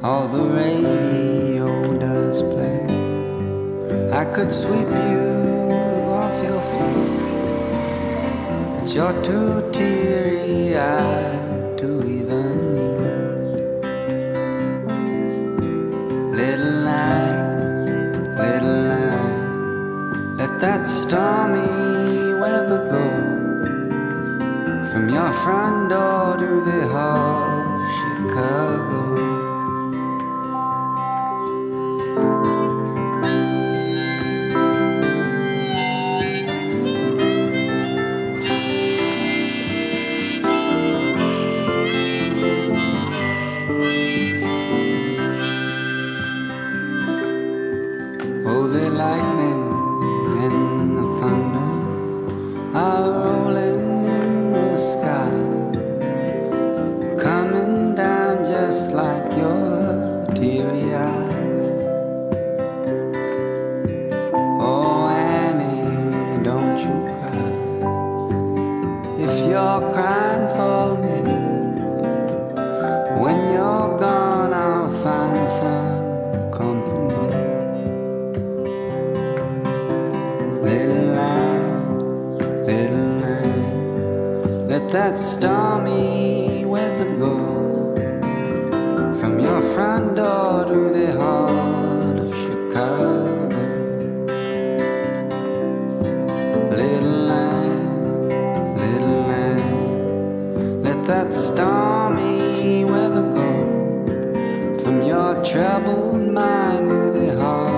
All the radio does play. I could sweep you off your feet, but you're too teary eyed to even stormy weather go from your front door to the hall Chicago. Oh, the lightning teary. Oh, Annie, don't you cry if you're crying for me. When you're gone, I'll find some company. Little Ann, little Ann, let that stormy weather go from your front door to the heart of Chicago. Little Ann, little Ann, let that stormy weather go from your troubled mind to the heart